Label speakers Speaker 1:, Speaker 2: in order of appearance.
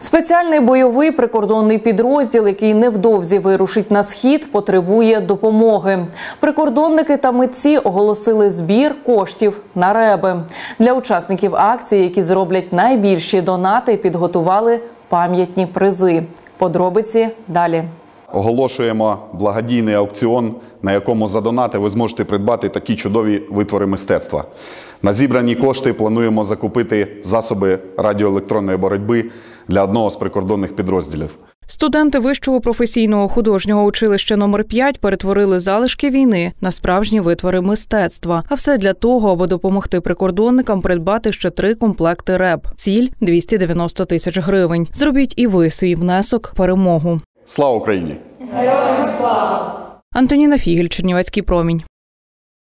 Speaker 1: Спеціальний бойовий прикордонний підрозділ, який невдовзі вирушить на схід, потребує допомоги. Прикордонники та митці оголосили збір коштів на реби. Для учасників акції, які зроблять найбільші донати, підготували пам'ятні призи. Подробиці далі.
Speaker 2: Оголошуємо благодійний аукціон, на якому за донати ви зможете придбати такі чудові витвори мистецтва. На зібрані кошти плануємо закупити засоби радіоелектронної боротьби для одного з прикордонних підрозділів.
Speaker 1: Студенти вищого професійного художнього училища номер 5 перетворили залишки війни на справжні витвори мистецтва. А все для того, аби допомогти прикордонникам придбати ще три комплекти реп. Ціль 290 тисяч гривень. Зробіть і ви свій внесок перемогу.
Speaker 2: Слава Україні!
Speaker 1: слава Антоніна Фігель, Чернівецький промінь.